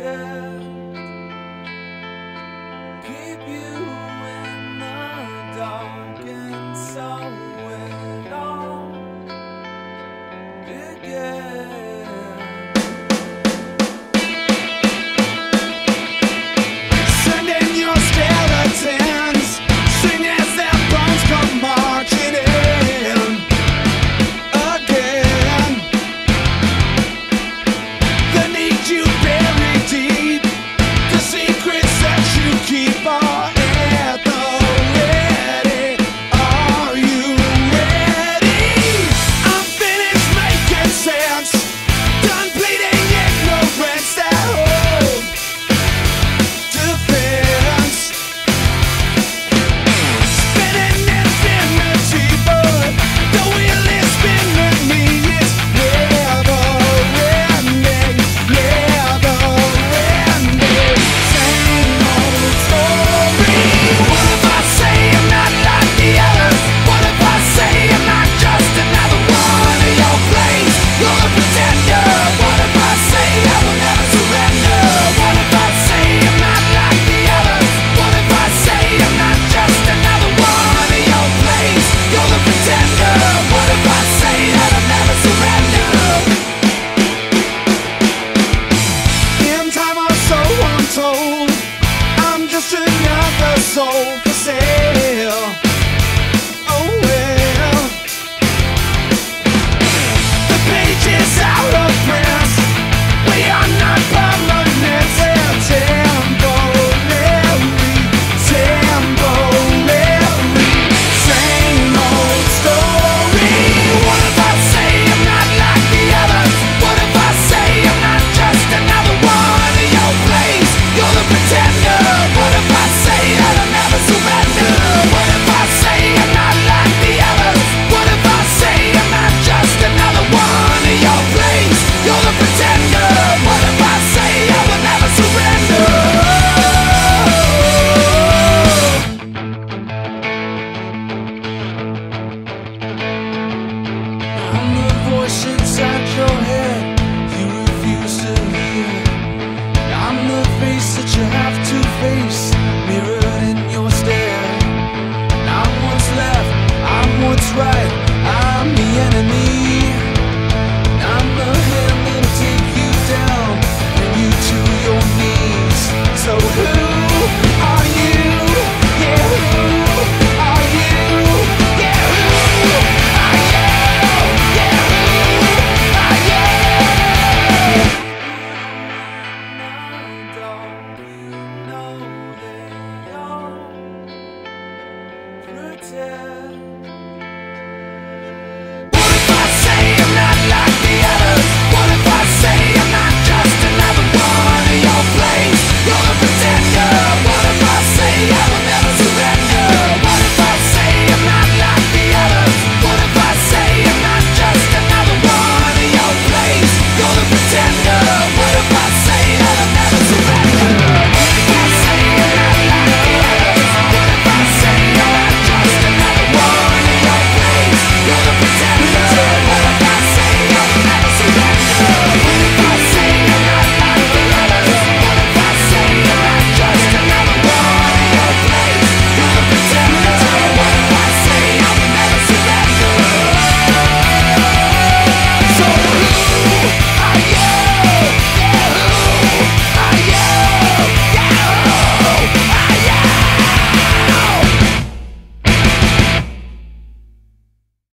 answer. face mirrored in your stare. I'm what's left, I'm what's right.